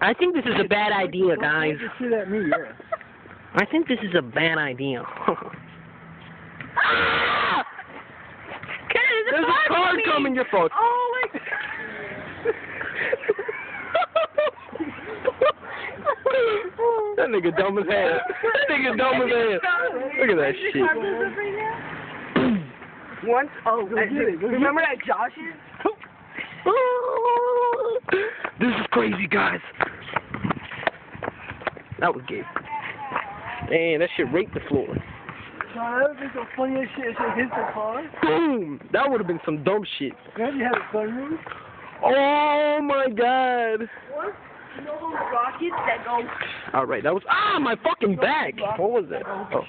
I think this is a bad idea, guys. Just shoot at me, yeah. I think this is a bad idea. Ah! Kenny, There's a car coming, your fault. Oh my That nigga dumb as hell. That nigga dumb as hell. Look at that shit. Once, oh, I- get it, go get remember that Josh's? Crazy, guys. That was good. Man, that shit raped the floor. That would be the funniest shit if it hit the car. Boom! That would have been some dumb shit. Glad you had a sunroof. Oh my god. You know those rockets that go Alright, that was. Ah, my fucking back! What was that? Oh.